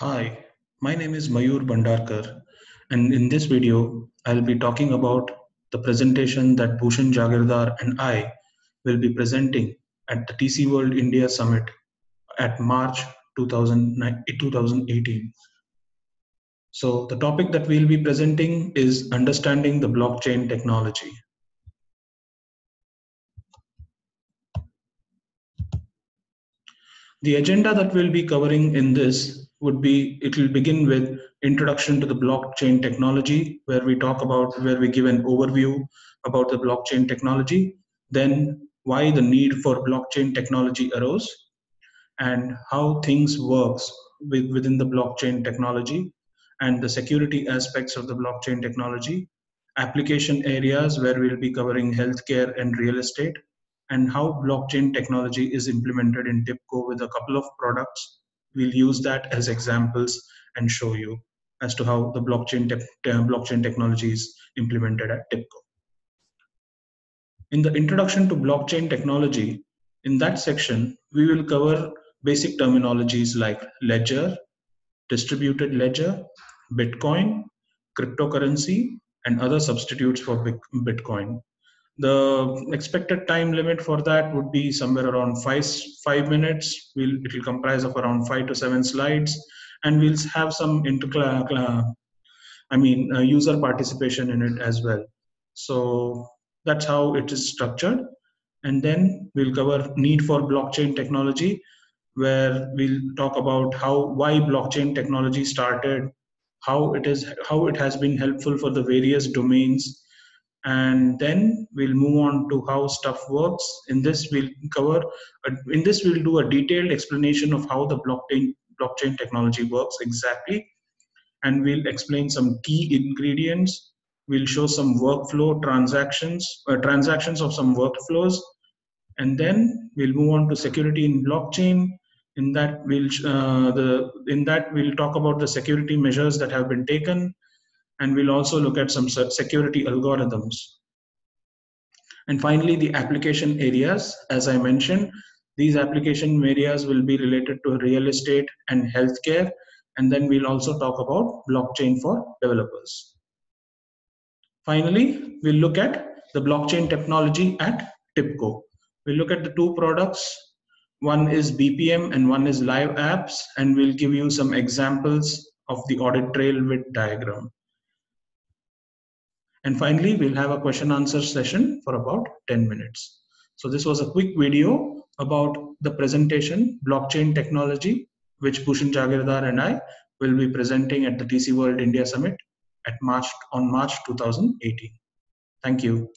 Hi, my name is Mayur Bhandarkar, and in this video, I'll be talking about the presentation that Bhushan Jahagirdar and I will be presenting at the TC World India Summit at March 2018. So the topic that we'll be presenting is understanding the blockchain technology. The agenda that we'll be covering in this would be, it will begin with introduction to the blockchain technology, where we talk about, where we give an overview about the blockchain technology, then why the need for blockchain technology arose, and how things works with, within the blockchain technology, and the security aspects of the blockchain technology, application areas where we'll be covering healthcare and real estate, and how blockchain technology is implemented in TIBCO with a couple of products. We'll use that as examples and show you as to how the blockchain, te uh, blockchain technology is implemented at TIBCO. In the introduction to blockchain technology, in that section, we will cover basic terminologies like ledger, distributed ledger, Bitcoin, cryptocurrency, and other substitutes for Bitcoin. The expected time limit for that would be somewhere around five, five minutes. We'll, it will comprise of around five to seven slides, and we'll have some I mean, uh, user participation in it as well. So that's how it is structured. And then we'll cover need for blockchain technology, where we'll talk about how why blockchain technology started, how it is how it has been helpful for the various domains and then we'll move on to how stuff works. In this we'll cover in this we'll do a detailed explanation of how the blockchain blockchain technology works exactly. And we'll explain some key ingredients. We'll show some workflow transactions uh, transactions of some workflows. And then we'll move on to security in blockchain. In that we'll uh, the in that we'll talk about the security measures that have been taken and we'll also look at some security algorithms. And finally, the application areas, as I mentioned, these application areas will be related to real estate and healthcare. And then we'll also talk about blockchain for developers. Finally, we'll look at the blockchain technology at TIBCO. We'll look at the two products. One is BPM and one is Live Apps. And we'll give you some examples of the audit trail with diagram. And finally, we'll have a question answer session for about 10 minutes. So this was a quick video about the presentation, blockchain technology, which Bhushan Jahagirdar and I will be presenting at the TC World India Summit at March on March 2018. Thank you.